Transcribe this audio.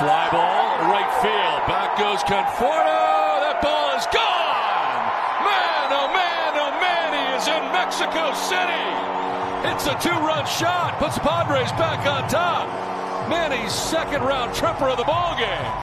Fly ball, right field. Back goes Conforto. That ball is gone. Man, oh man, oh man, he is in Mexico City. It's a two-run shot. Puts Padres back on top. Manny's second round tripper of the ball game.